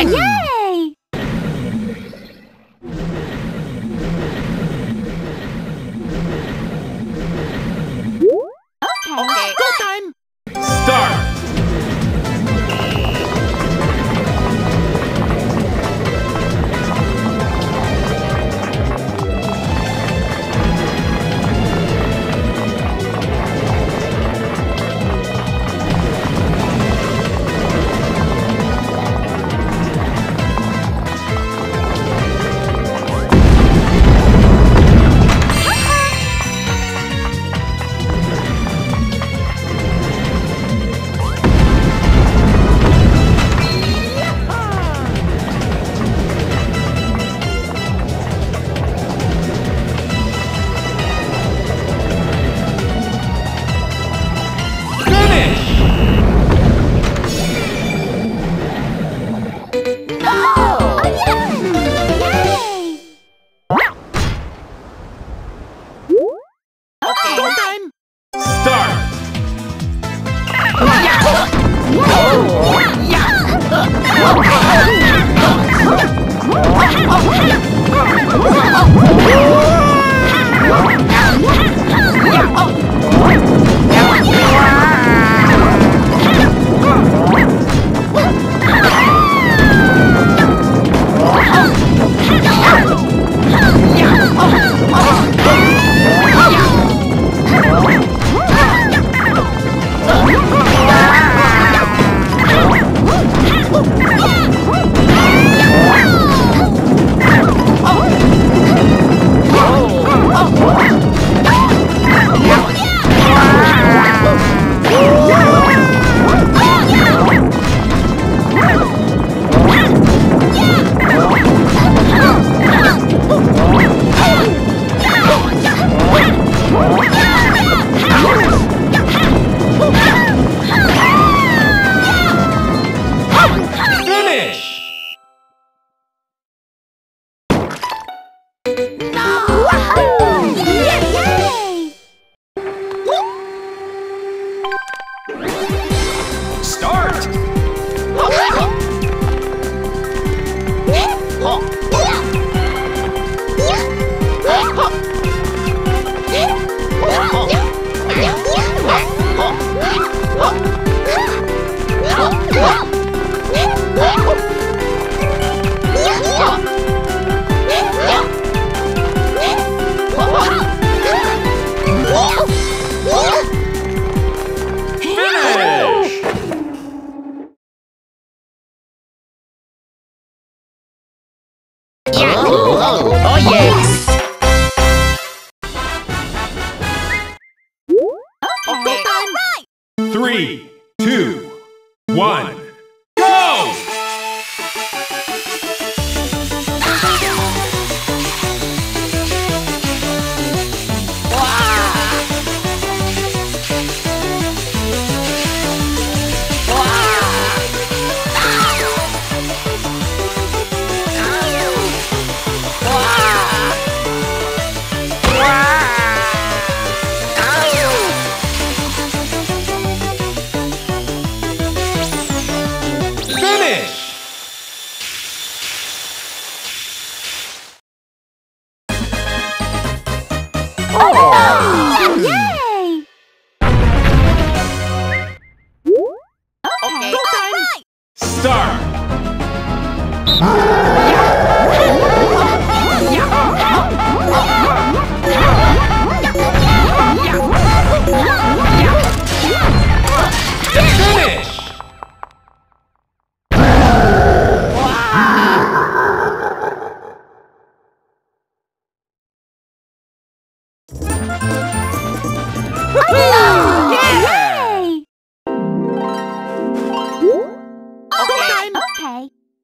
Oh! Yay!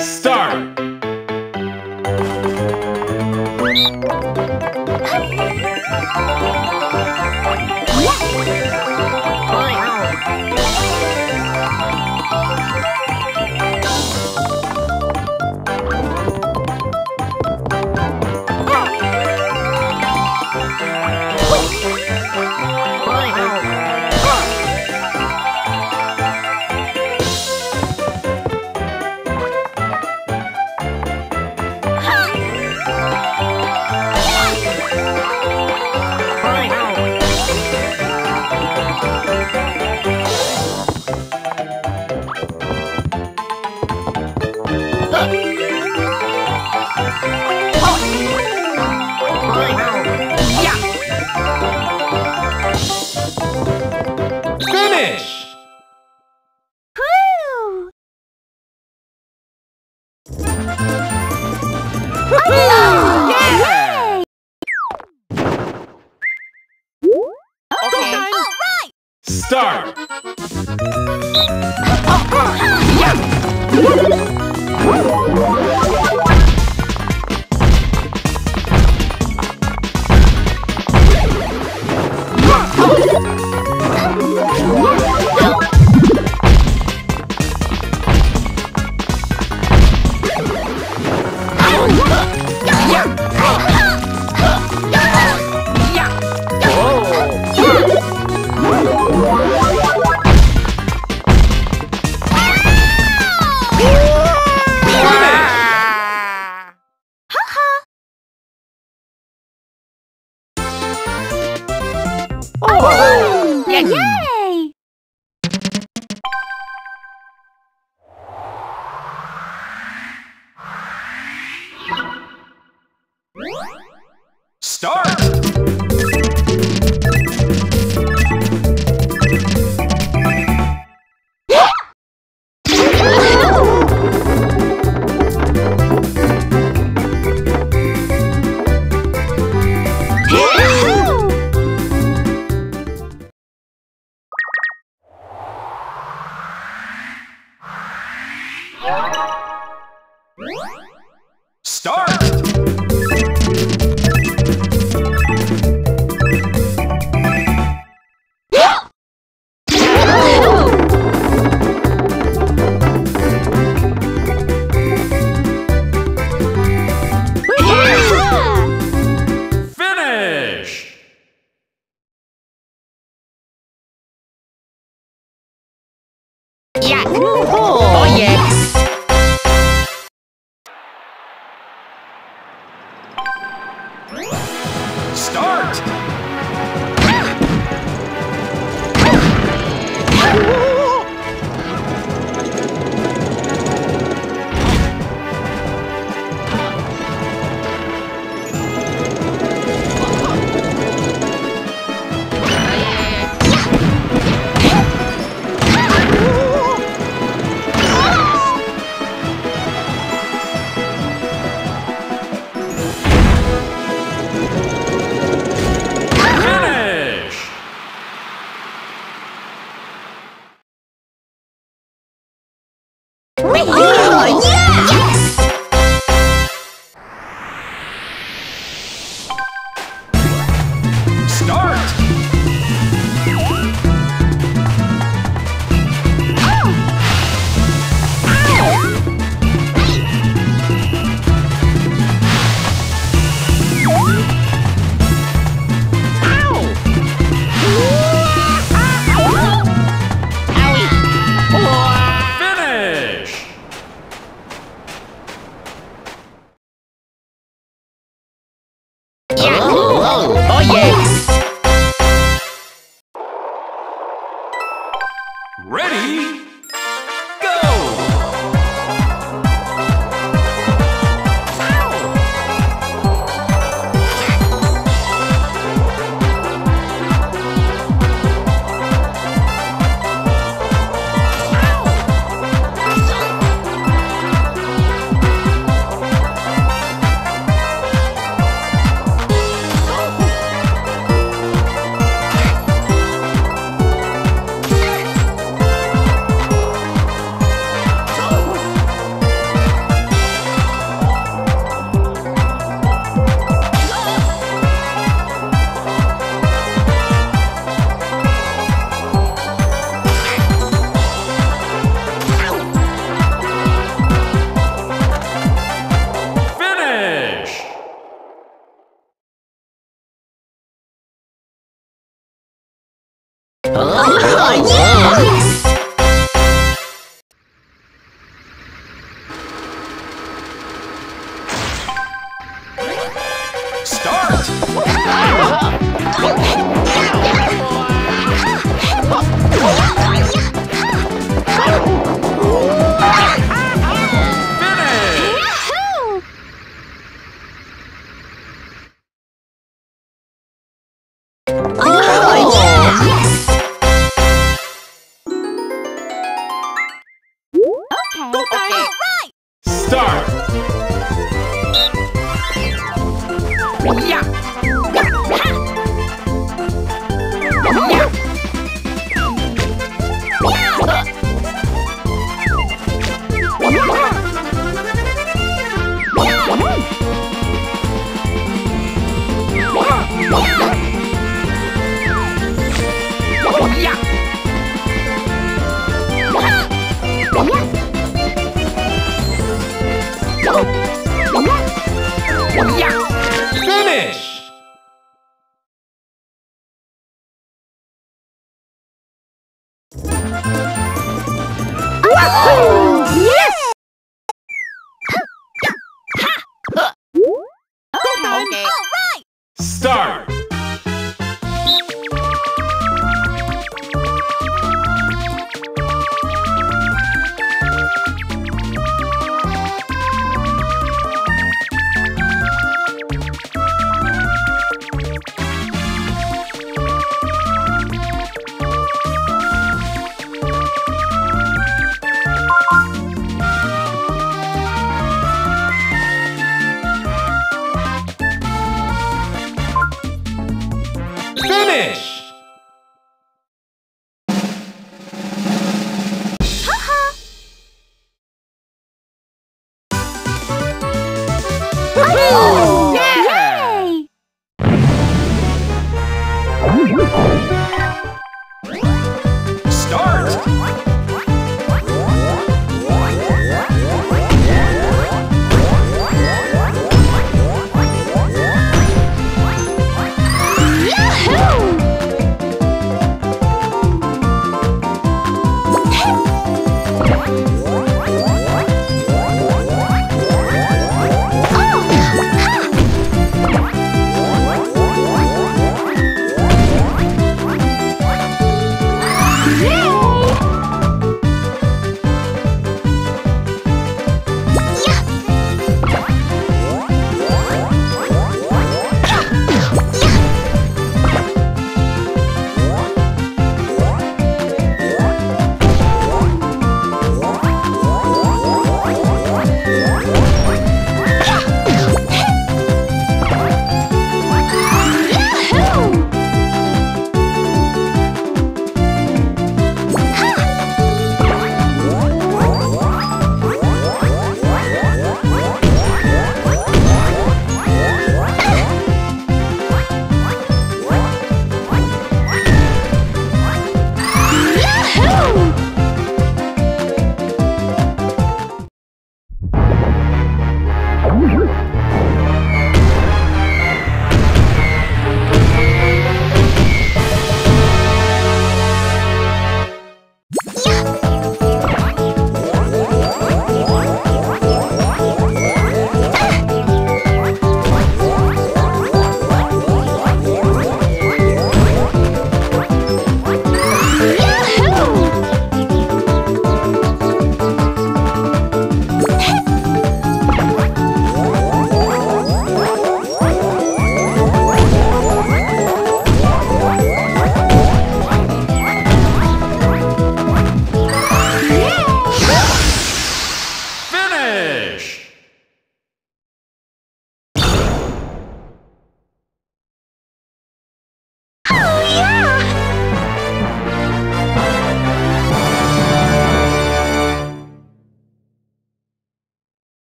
Start! Finish!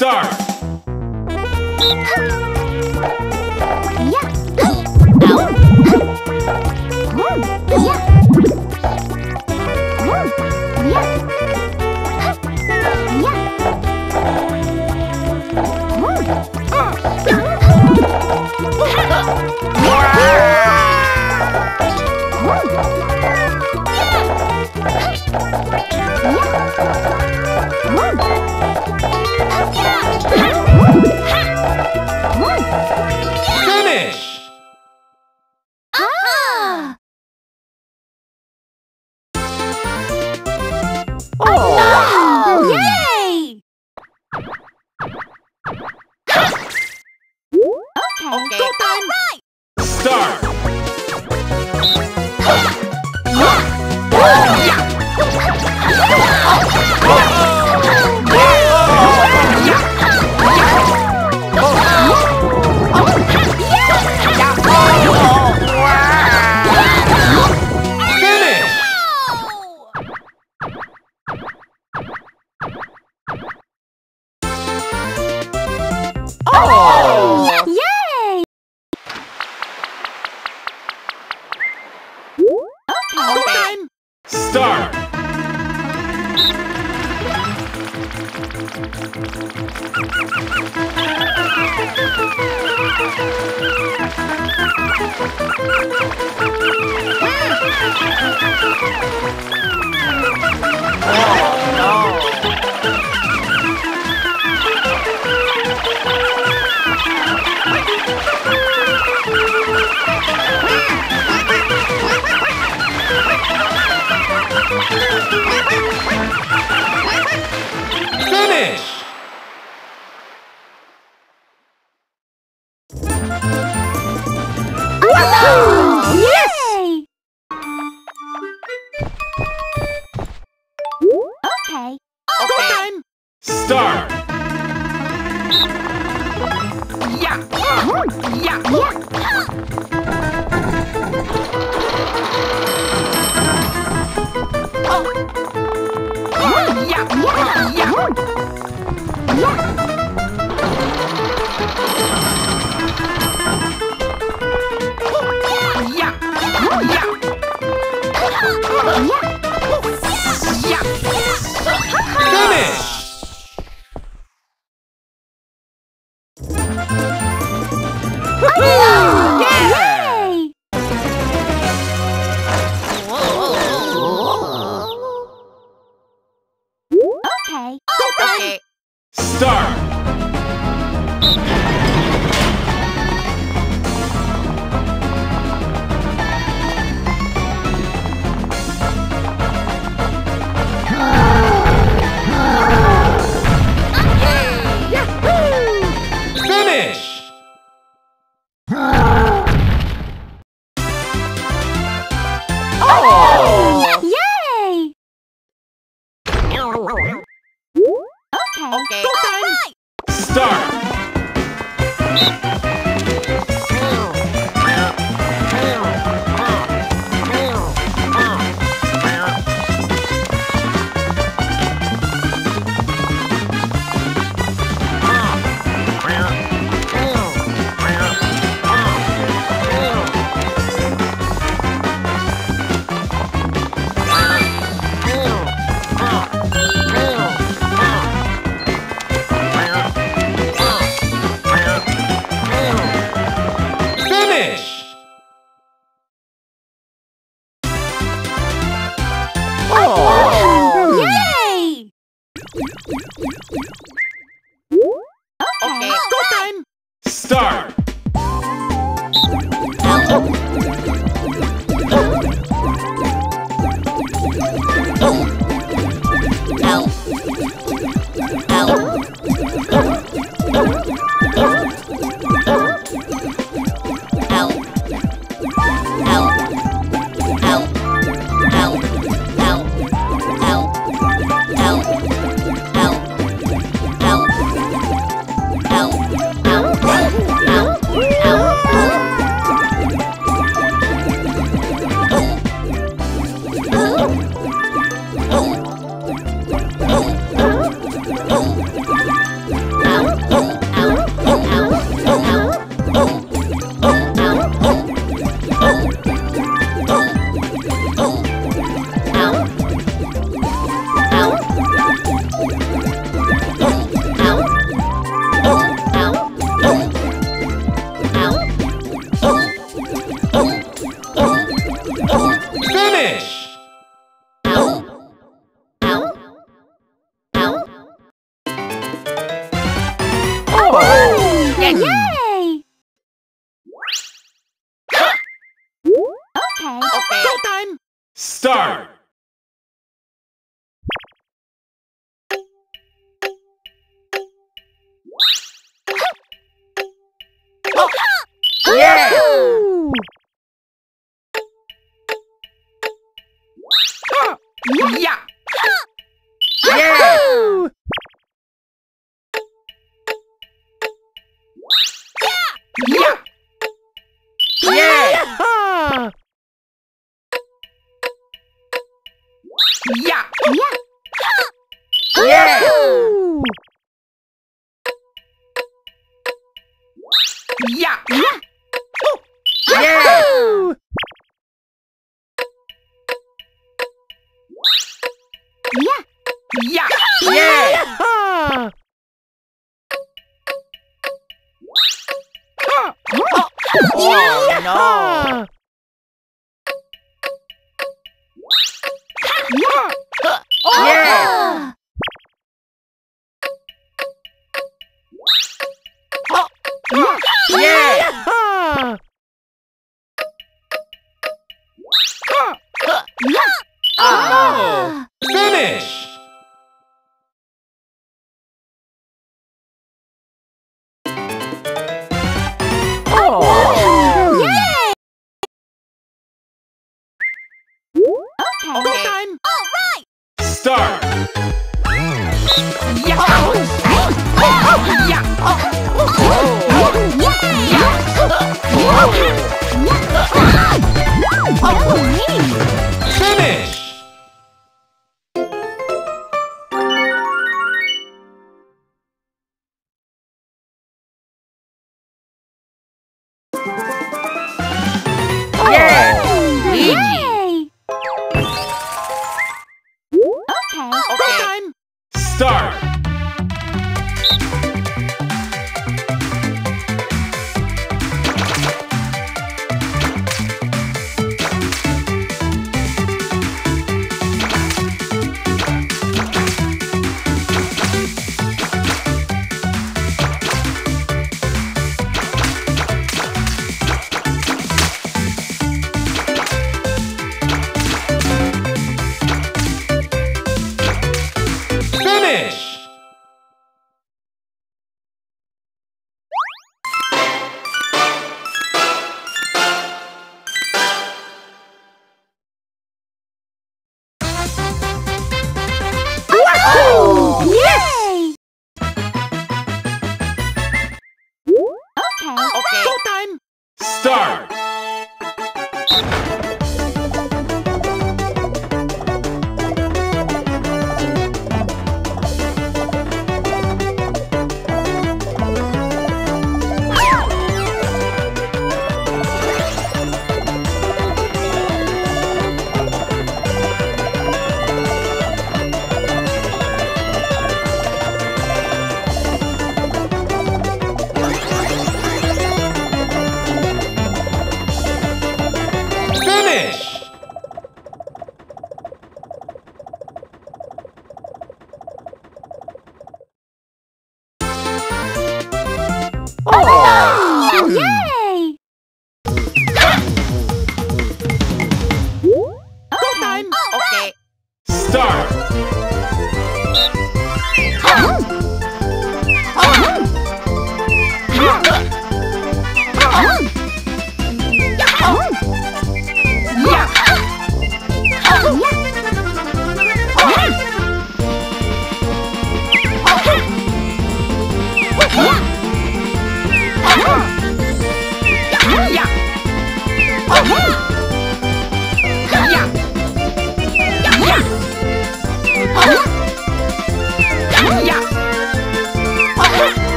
Start. 呀呀。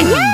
Oh!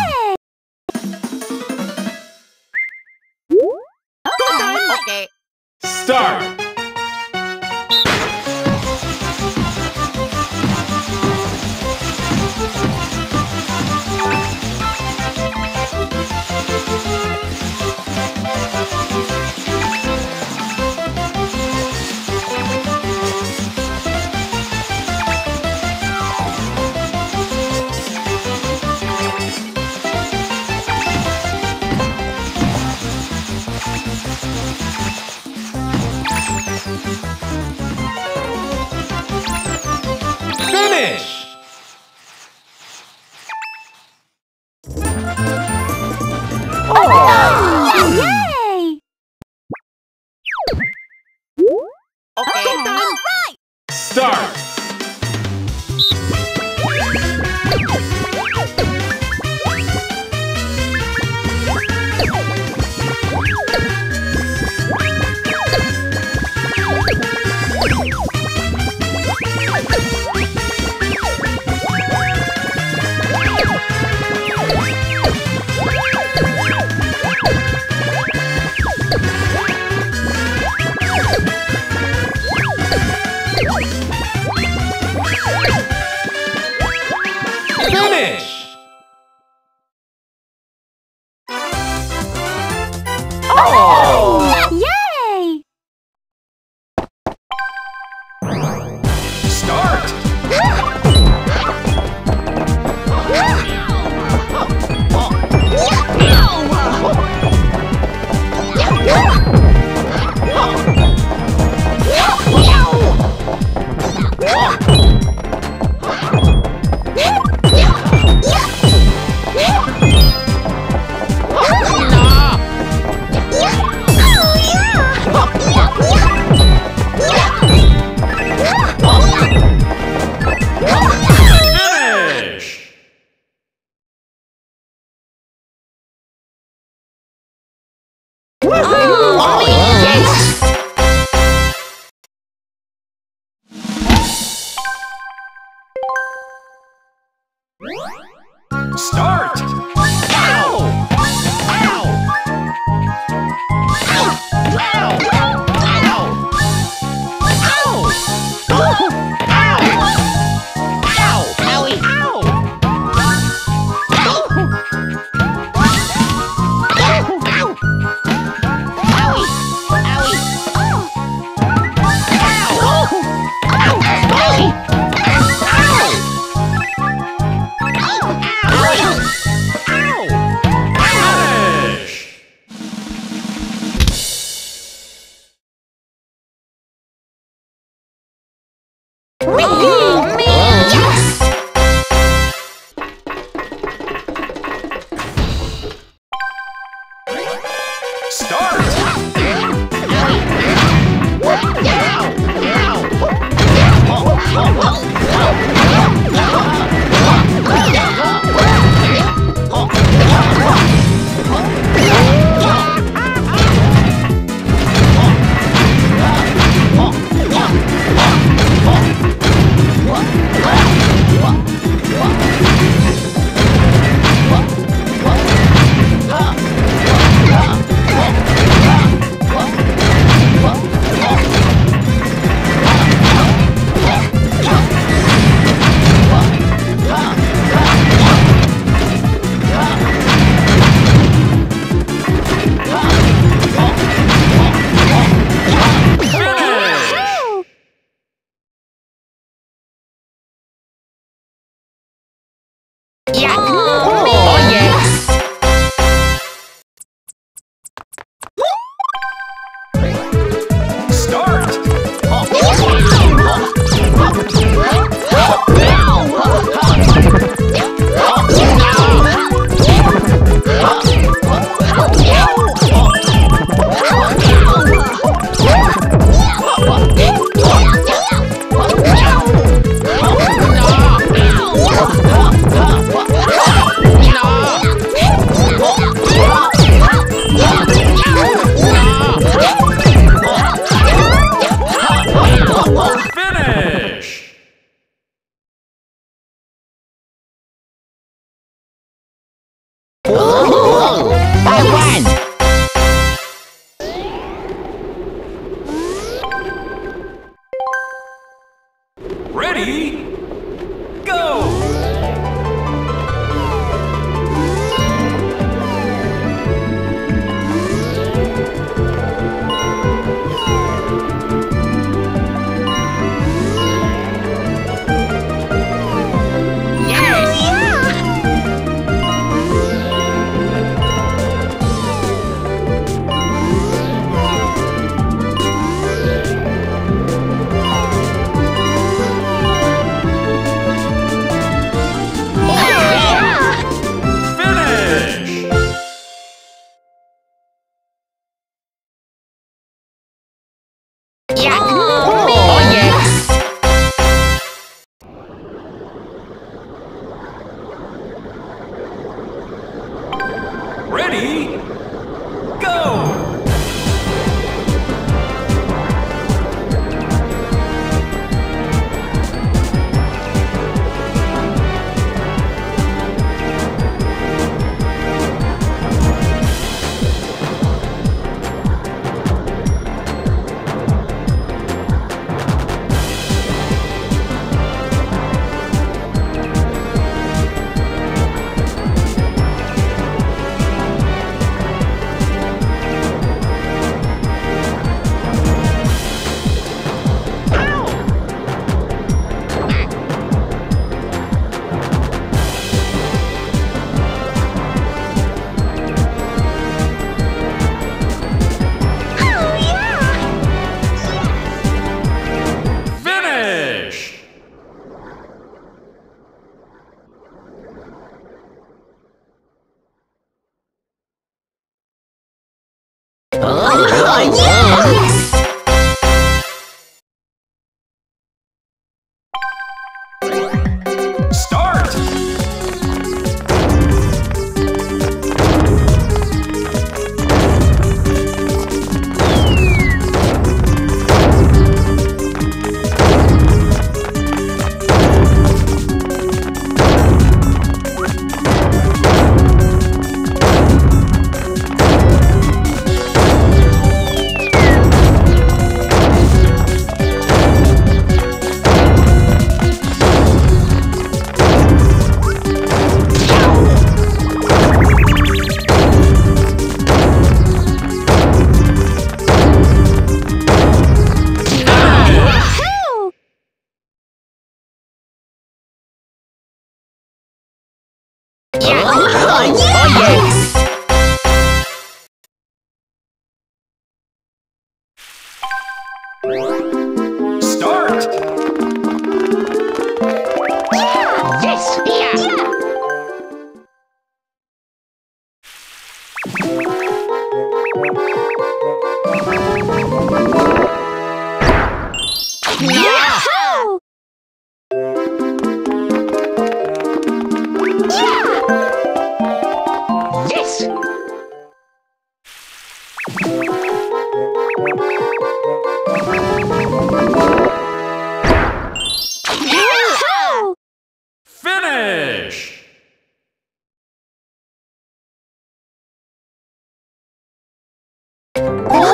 Oh,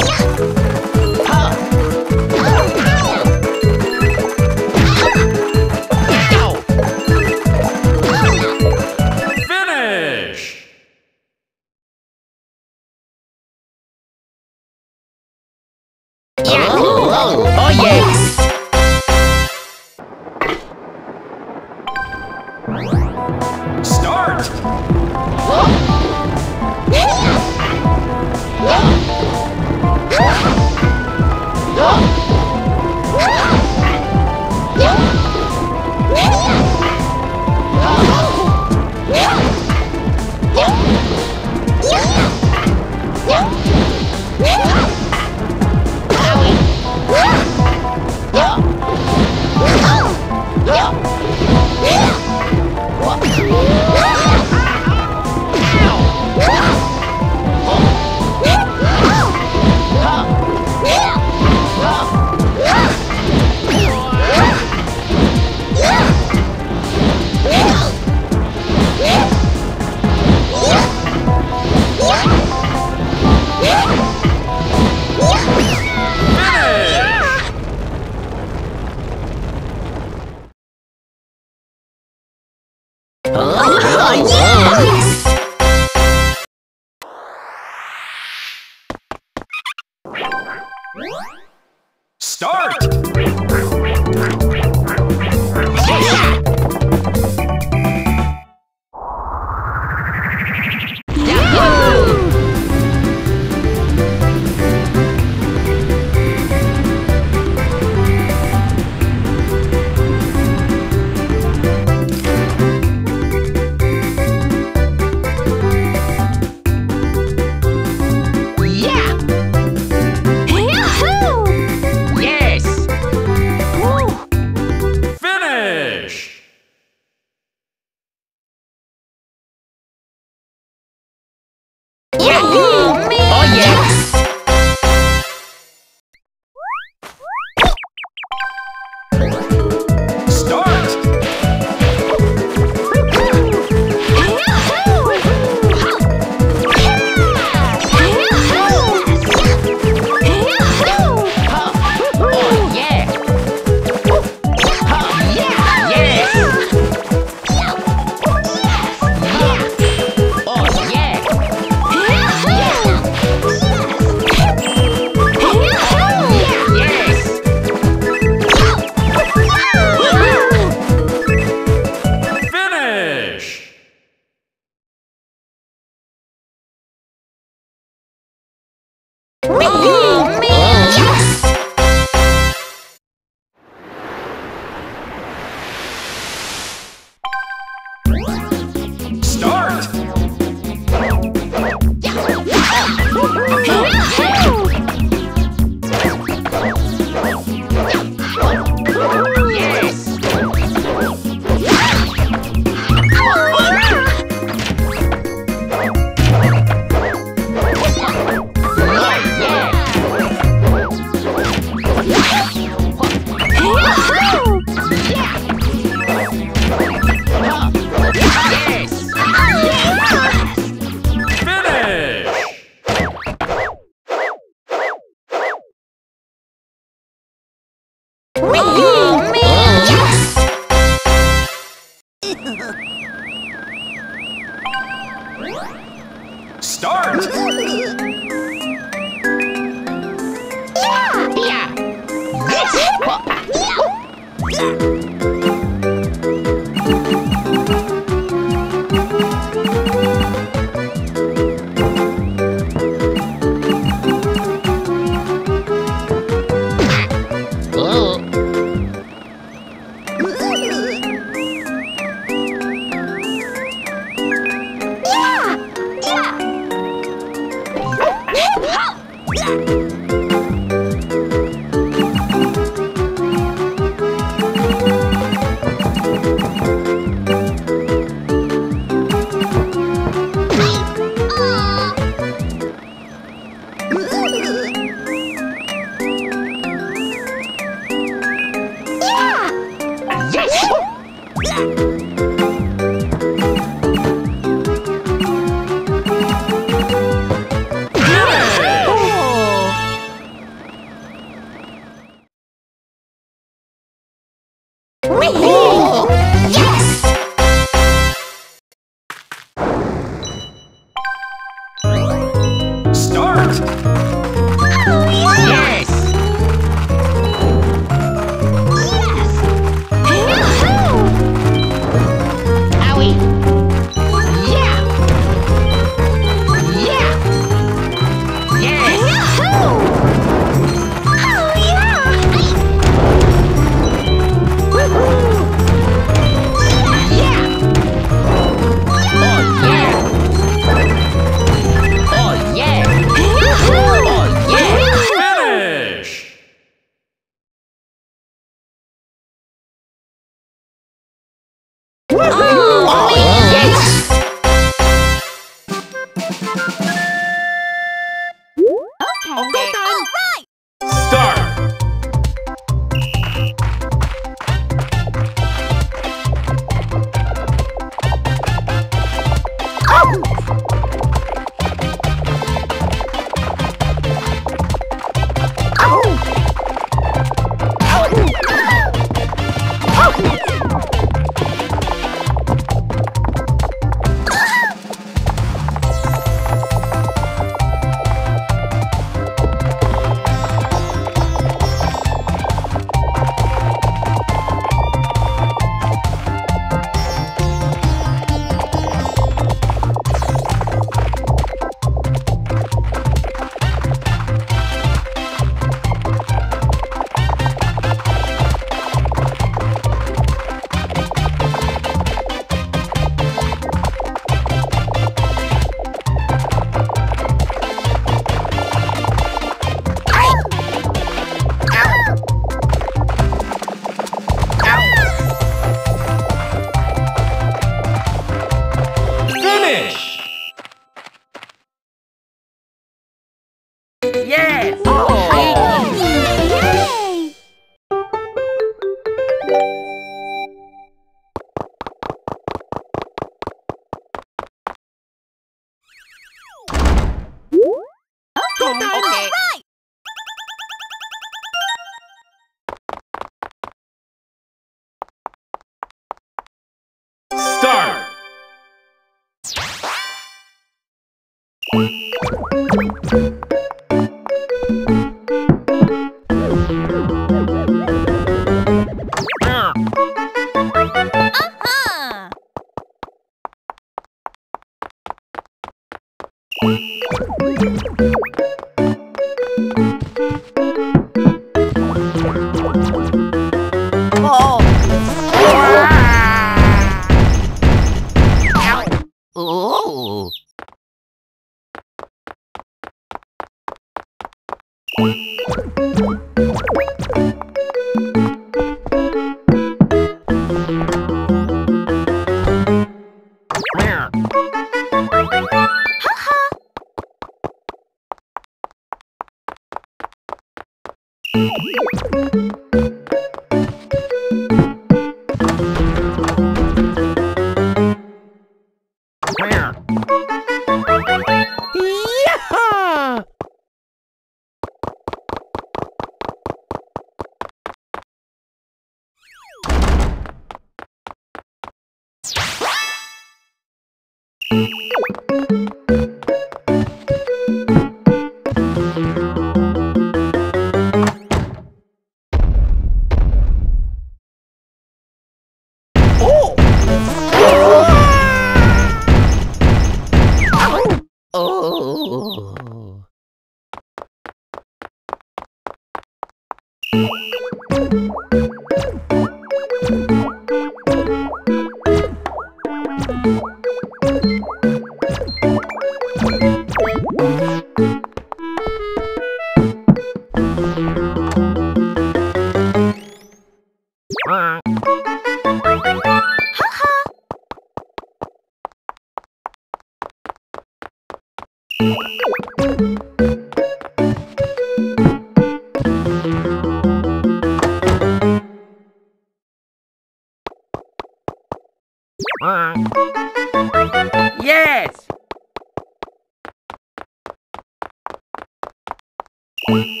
you